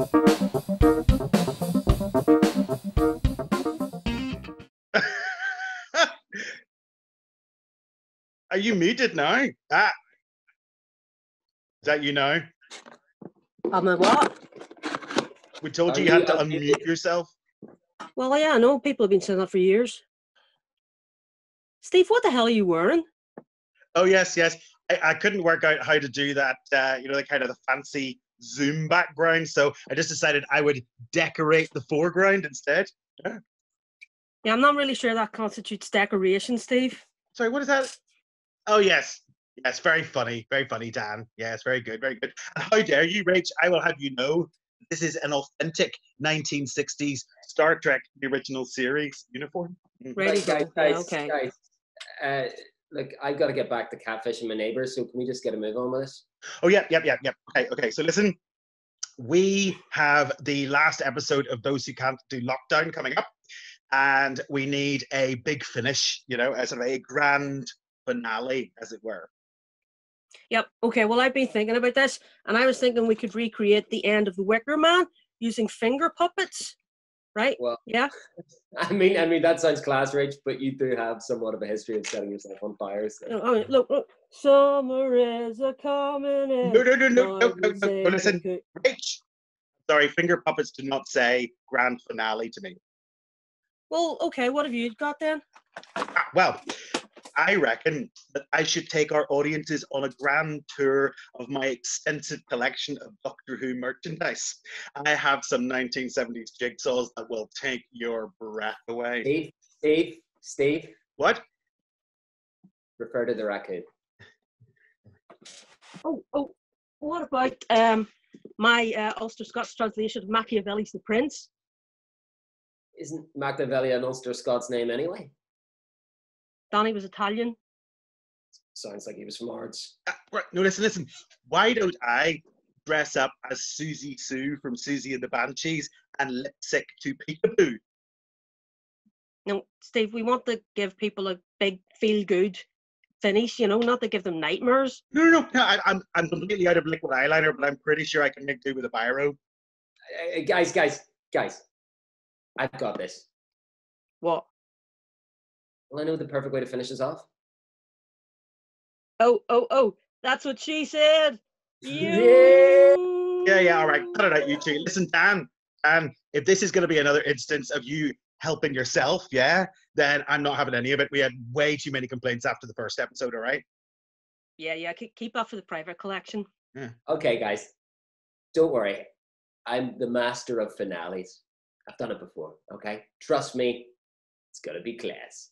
Are you muted now? Ah. Is that you now? I'm a what? We told Are you you had to unmuted? unmute yourself. Well, yeah, I know people have been saying that for years. Steve, what the hell are you wearing? Oh yes, yes. I, I couldn't work out how to do that. Uh, you know, the kind of the fancy Zoom background. So I just decided I would decorate the foreground instead. Yeah, I'm not really sure that constitutes decoration, Steve. Sorry, what is that? Oh yes, yes. Very funny, very funny, Dan. Yes, very good, very good. And how dare you, Rach? I will have you know, this is an authentic 1960s Star Trek, the original series uniform. Ready guys, guys, okay. guys. Uh, look, I've got to get back to catfishing my neighbours, so can we just get a move on with this? Oh, yep, yep, yep, yep. Okay, okay. So listen, we have the last episode of Those Who Can't Do Lockdown coming up, and we need a big finish, you know, as sort of a grand finale, as it were. Yep. Okay. Well, I've been thinking about this, and I was thinking we could recreate the end of the Wicker Man using finger puppets right? Well, yeah. I mean, I mean that sounds class Rach, but you do have somewhat of a history of setting yourself on fire. So. Oh, oh look, look, summer is a coming. No, no, no, no, no, no, no, no. Listen, Rach. Sorry, finger puppets do not say grand finale to me. Well, okay, what have you got then? Ah, well, I reckon that I should take our audiences on a grand tour of my extensive collection of Doctor Who merchandise. I have some 1970s jigsaws that will take your breath away. Steve, Steve, Steve, What? refer to the raccoon. Oh, oh. What about um my uh, Ulster Scots translation of Machiavelli's The Prince? Isn't Machiavelli an Ulster Scots name anyway? Donny was Italian. Sounds like he was from Ards. Ah, right, No, listen, listen. Why don't I dress up as Siouxsie Sioux from Siouxsie and the Banshees and lip sync to Peekaboo? No, Steve, we want to give people a big feel good finish, you know, not to give them nightmares. No, no, no. no I, I'm, I'm completely out of liquid eyeliner, but I'm pretty sure I can make do with a biro. Uh, guys, guys, guys, I've got this. What? Well, I know the perfect way to finish this off. Oh, oh, oh, that's what she said. Yeah. You. Yeah, yeah, all right. Cut it out, you two. Listen, Dan, Dan, if this is going to be another instance of you helping yourself, yeah, then I'm not having any of it. We had way too many complaints after the first episode, all right? Yeah, yeah, keep, keep up for the private collection. Yeah. Okay, guys, don't worry. I'm the master of finales. I've done it before, okay? Trust me, it's gonna be class.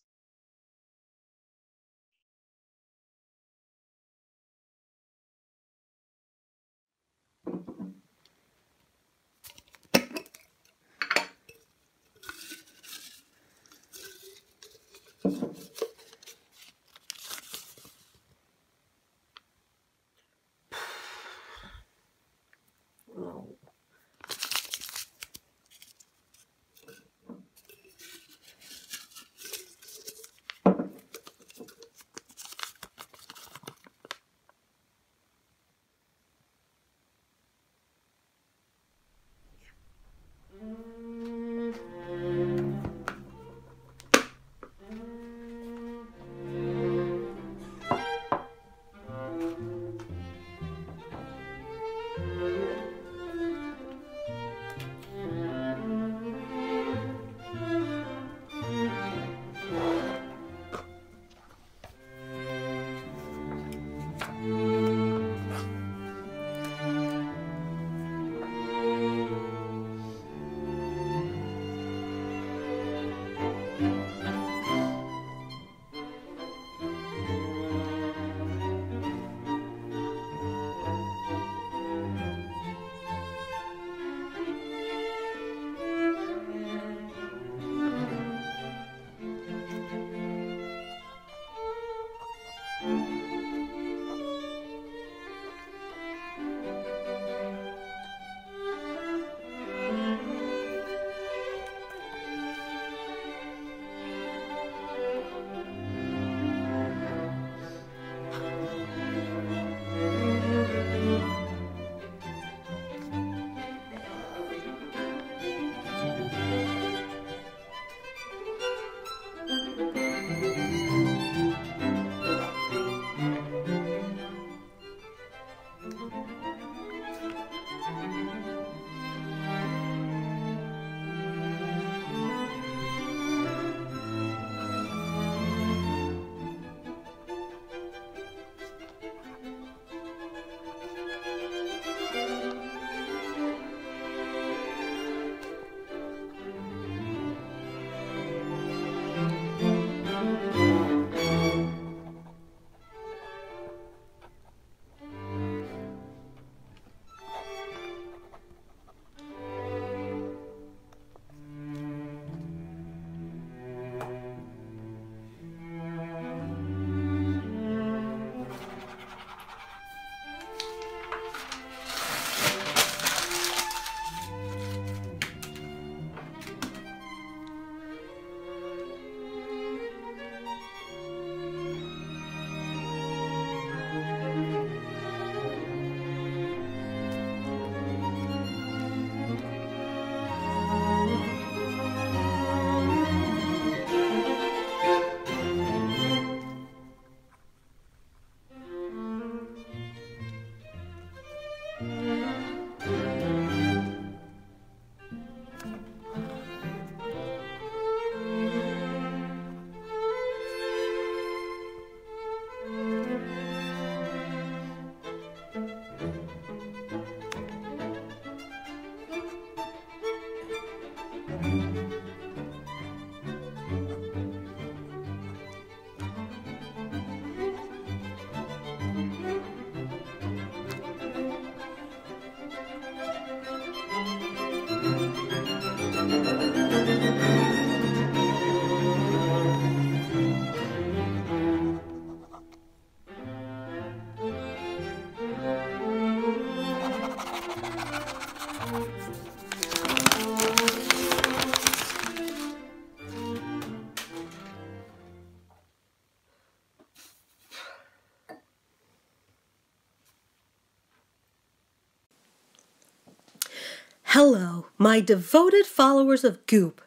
My devoted followers of Goop.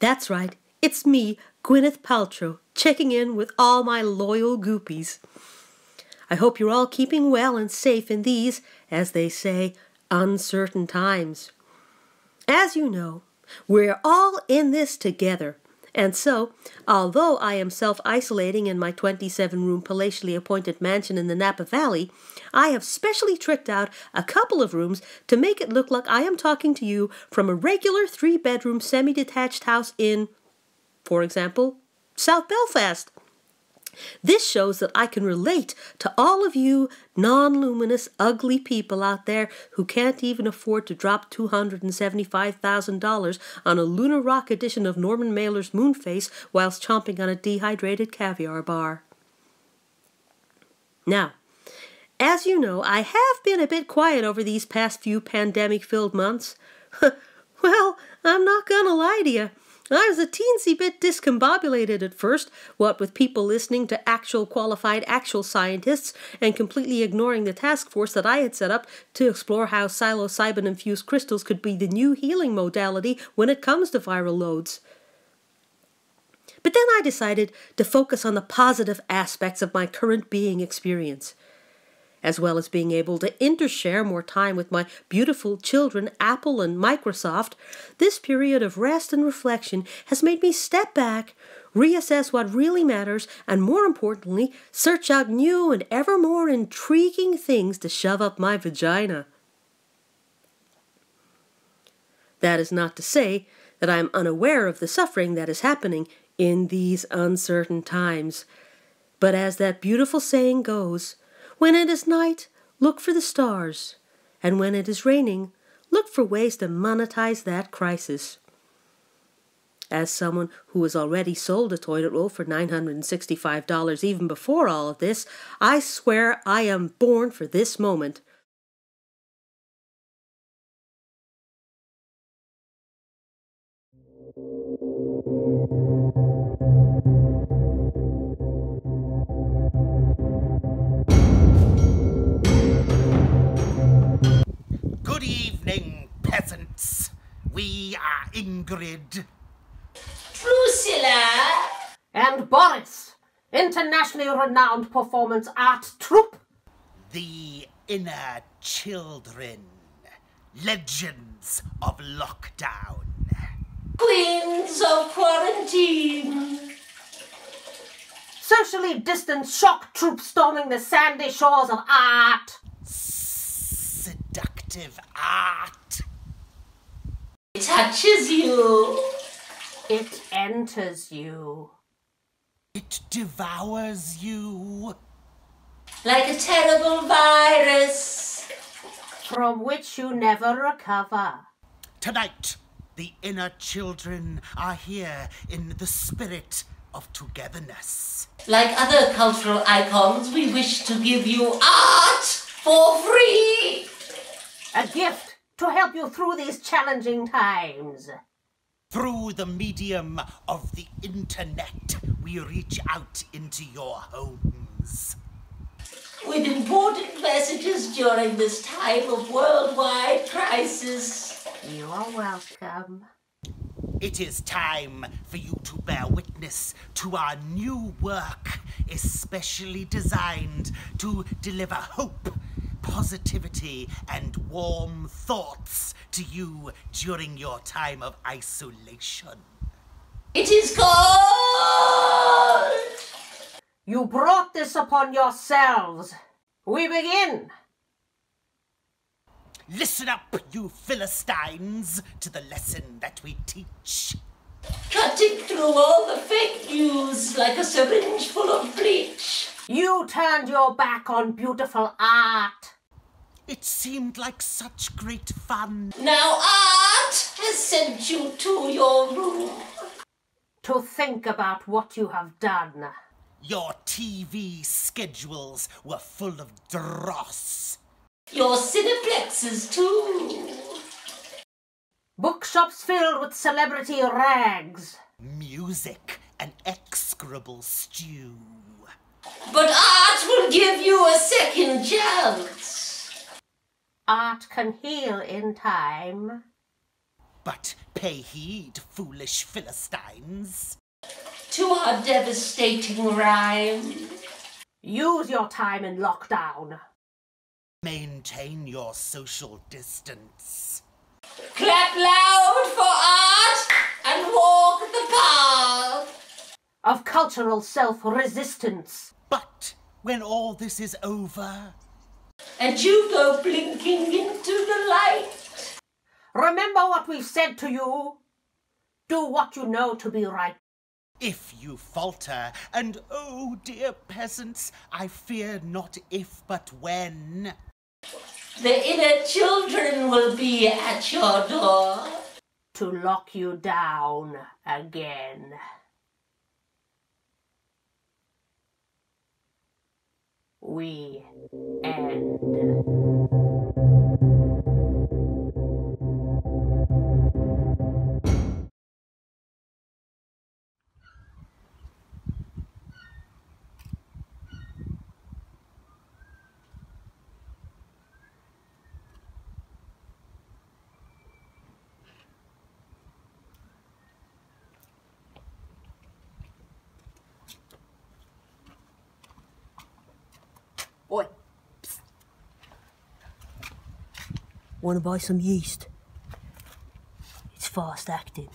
That's right, it's me, Gwyneth Paltrow, checking in with all my loyal Goopies. I hope you're all keeping well and safe in these, as they say, uncertain times. As you know, we're all in this together. And so, although I am self isolating in my 27 room palatially appointed mansion in the Napa Valley, I have specially tricked out a couple of rooms to make it look like I am talking to you from a regular three bedroom semi detached house in, for example, South Belfast. This shows that I can relate to all of you non luminous, ugly people out there who can't even afford to drop $275,000 on a Lunar Rock edition of Norman Mailer's MoonFire whilst chomping on a dehydrated caviar bar. Now, as you know, I have been a bit quiet over these past few pandemic filled months. well, I'm not gonna lie to you. I was a teensy bit discombobulated at first, what with people listening to actual qualified actual scientists and completely ignoring the task force that I had set up to explore how psilocybin infused crystals could be the new healing modality when it comes to viral loads. But then I decided to focus on the positive aspects of my current being experience as well as being able to intershare more time with my beautiful children, Apple and Microsoft, this period of rest and reflection has made me step back, reassess what really matters, and more importantly, search out new and ever more intriguing things to shove up my vagina. That is not to say that I am unaware of the suffering that is happening in these uncertain times. But as that beautiful saying goes, when it is night, look for the stars, and when it is raining, look for ways to monetize that crisis. As someone who has already sold a toilet roll for $965 even before all of this, I swear I am born for this moment. Peasants. We are Ingrid. Drusilla. And Boris, internationally renowned performance art troupe. The Inner Children. Legends of Lockdown. Queens of Quarantine. Socially distant shock troop storming the sandy shores of art seductive art. It touches you. It enters you. It devours you. Like a terrible virus. From which you never recover. Tonight, the inner children are here in the spirit of togetherness. Like other cultural icons, we wish to give you art for free a gift to help you through these challenging times. Through the medium of the internet, we reach out into your homes. With important messages during this time of worldwide crisis. You are welcome. It is time for you to bear witness to our new work, especially designed to deliver hope positivity and warm thoughts to you during your time of isolation. It is called. You brought this upon yourselves. We begin. Listen up, you Philistines, to the lesson that we teach. Cutting through all the fake news like a syringe full of bleach. You turned your back on beautiful art. It seemed like such great fun. Now art has sent you to your room. To think about what you have done. Your TV schedules were full of dross. Your cineplexes too. Bookshops filled with celebrity rags. Music, an execrable stew. But art will give you a second chance. Art can heal in time. But pay heed, foolish Philistines. To our devastating rhyme. Use your time in lockdown. Maintain your social distance. Clap loud for art and walk the path. Of cultural self resistance. But when all this is over, And you go blinking into the light. Remember what we've said to you. Do what you know to be right. if you falter, and oh dear peasants, I fear not if but when. The inner children will be at your door. To lock you down again. We end. Want to buy some yeast? It's fast acting.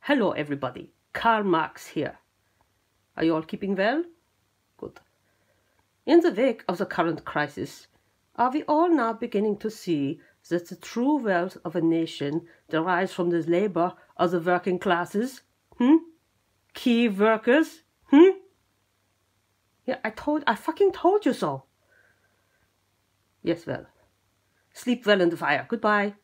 Hello, everybody. Karl Marx here. Are you all keeping well? Good. In the wake of the current crisis, are we all now beginning to see that the true wealth of a nation derives from the labor of the working classes? Hmm? Key workers? Hmm? Yeah, I told, I fucking told you so. Yes, well. Sleep well in the fire. Goodbye.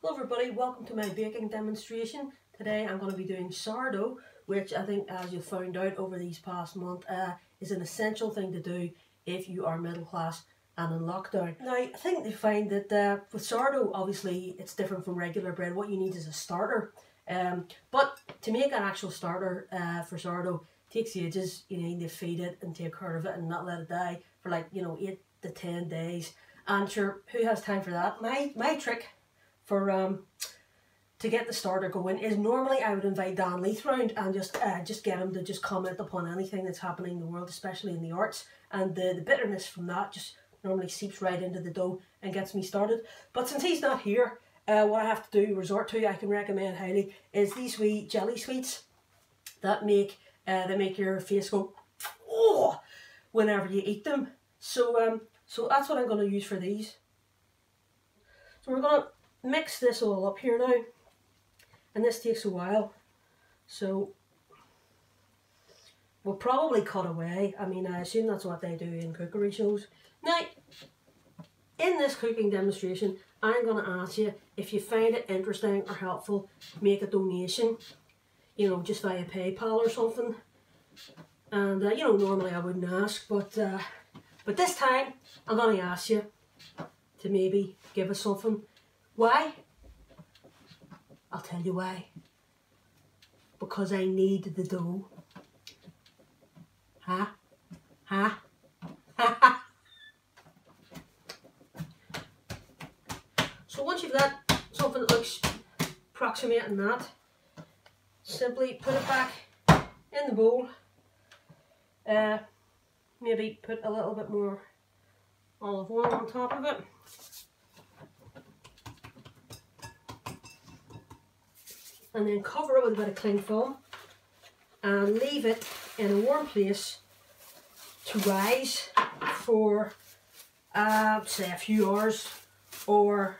Hello everybody, welcome to my baking demonstration. Today I'm going to be doing sourdough, which I think as you found out over these past month uh, is an essential thing to do if you are middle class and in lockdown. Now I think they find that uh, with sourdough obviously it's different from regular bread. What you need is a starter. Um, but to make an actual starter uh, for sourdough takes ages. You need to feed it and take care of it and not let it die for like you know eight to ten days. And sure, who has time for that? My my trick for um to get the starter going is normally I would invite Dan Leith round and just uh, just get him to just comment upon anything that's happening in the world, especially in the arts, and the, the bitterness from that just normally seeps right into the dough and gets me started. But since he's not here, uh, what I have to do resort to, I can recommend highly, is these wee jelly sweets that make uh, they make your face go oh whenever you eat them. So um so that's what I'm going to use for these. So we're going to mix this all up here now, and this takes a while. So we'll probably cut away. I mean, I assume that's what they do in cookery shows. Now, in this cooking demonstration, I'm going to ask you if you find it interesting or helpful, make a donation. You know, just via PayPal or something. And uh, you know, normally I wouldn't ask, but uh, but this time I'm going to ask you to maybe give us something. Why? I'll tell you why. Because I need the dough. Huh? Huh? so once you've got something that looks approximating that, simply put it back in the bowl. Uh, maybe put a little bit more olive oil on top of it. And then cover it with a bit of cling film and leave it in a warm place to rise for uh, say a few hours or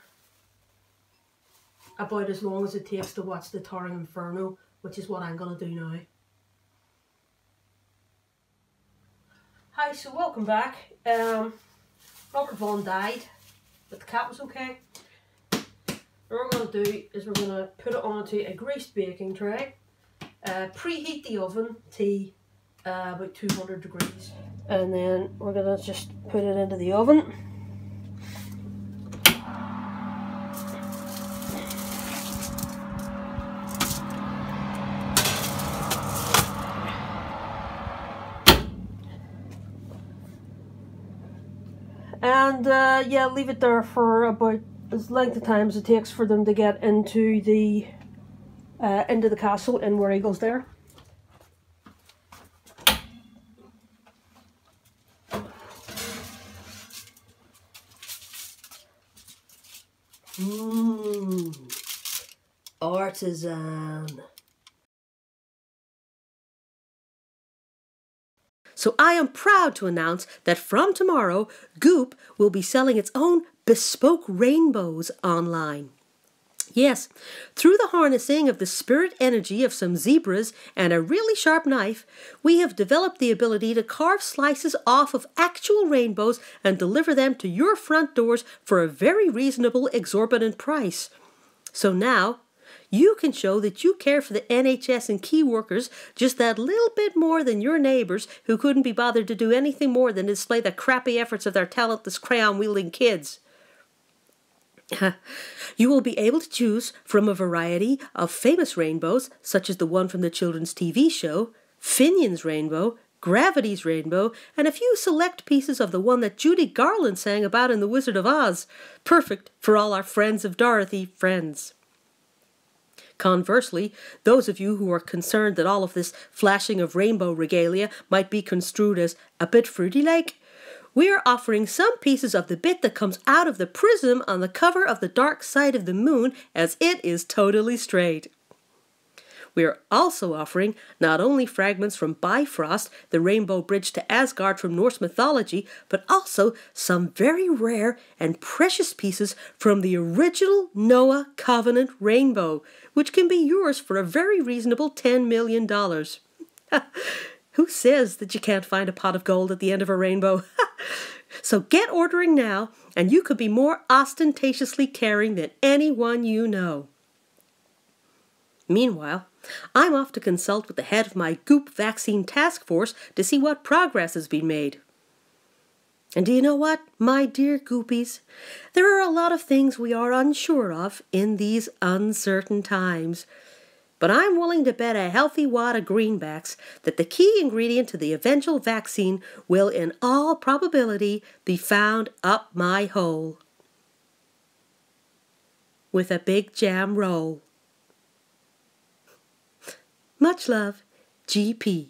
about as long as it takes to watch the Towering Inferno, which is what I'm going to do now. Hi, so welcome back. Um, Robert Vaughn died, but the cat was okay. What we're going to do is we're going to put it onto a greased baking tray, uh, preheat the oven to uh, about 200 degrees, and then we're going to just put it into the oven. and uh, yeah, leave it there for about as length of time as it takes for them to get into the uh, into the castle in Where Eagles Dare. Mmm, artisan. So I am proud to announce that from tomorrow, Goop will be selling its own bespoke rainbows online. Yes, through the harnessing of the spirit energy of some zebras and a really sharp knife, we have developed the ability to carve slices off of actual rainbows and deliver them to your front doors for a very reasonable, exorbitant price. So now, you can show that you care for the NHS and key workers just that little bit more than your neighbours who couldn't be bothered to do anything more than display the crappy efforts of their talentless crayon wielding kids. you will be able to choose from a variety of famous rainbows, such as the one from the children's TV show, Finian's Rainbow, Gravity's Rainbow, and a few select pieces of the one that Judy Garland sang about in The Wizard of Oz. Perfect for all our Friends of Dorothy friends. Conversely, those of you who are concerned that all of this flashing of rainbow regalia might be construed as a bit fruity like, we are offering some pieces of the bit that comes out of the prism on the cover of The Dark Side of the Moon, as it is totally straight. We are also offering not only fragments from Bifrost, the rainbow bridge to Asgard from Norse mythology, but also some very rare and precious pieces from the original Noah Covenant rainbow, which can be yours for a very reasonable $10 million. Who says that you can't find a pot of gold at the end of a rainbow? so get ordering now, and you could be more ostentatiously caring than anyone you know. Meanwhile, I'm off to consult with the head of my Goop vaccine task force to see what progress has been made. And do you know what, my dear Goopies? There are a lot of things we are unsure of in these uncertain times. But I'm willing to bet a healthy wad of greenbacks that the key ingredient to the eventual vaccine will, in all probability, be found up my hole. With a big jam roll. Much love, GP.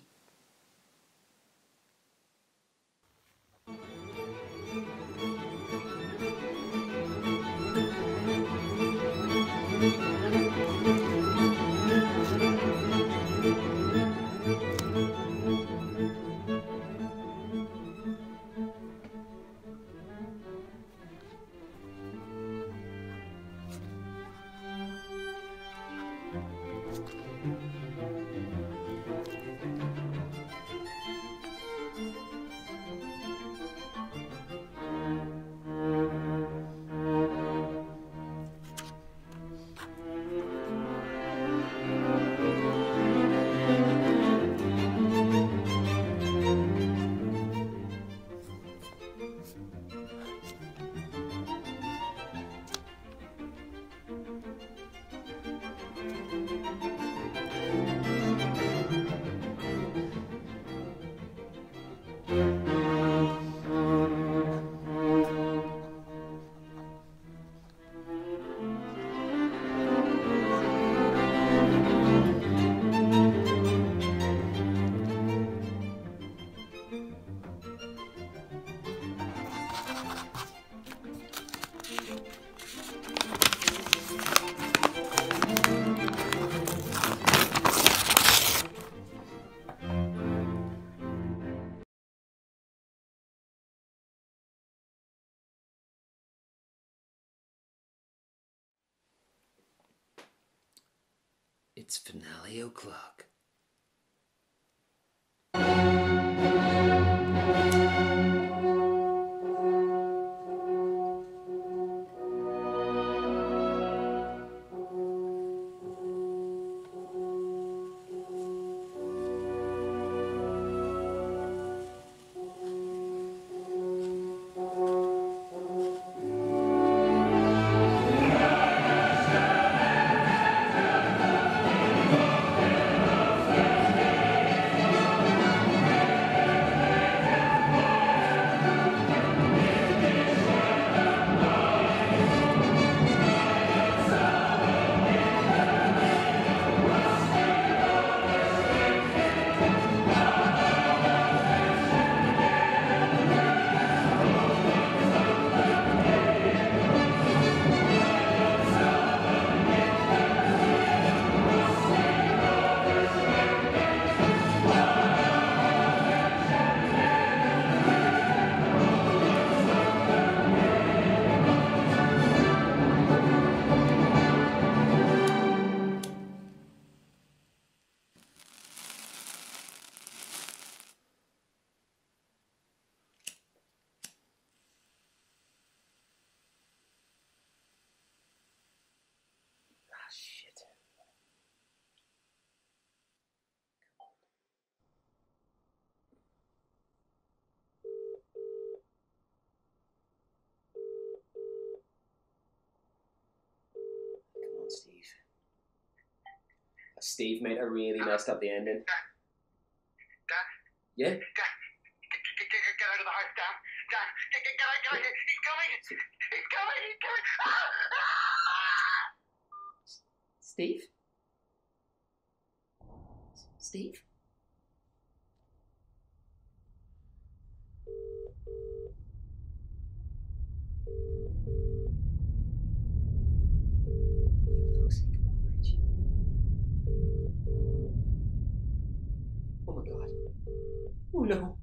It's finale o'clock. Steve might have really messed up the ending. Dan? Yeah? Dan, get, get, get, get out of the house, Dan. Dan, get, get, get out, get out. He's coming. He's coming. He's coming. Ah! Ah! Steve? Steve? For fuck's sake, Oh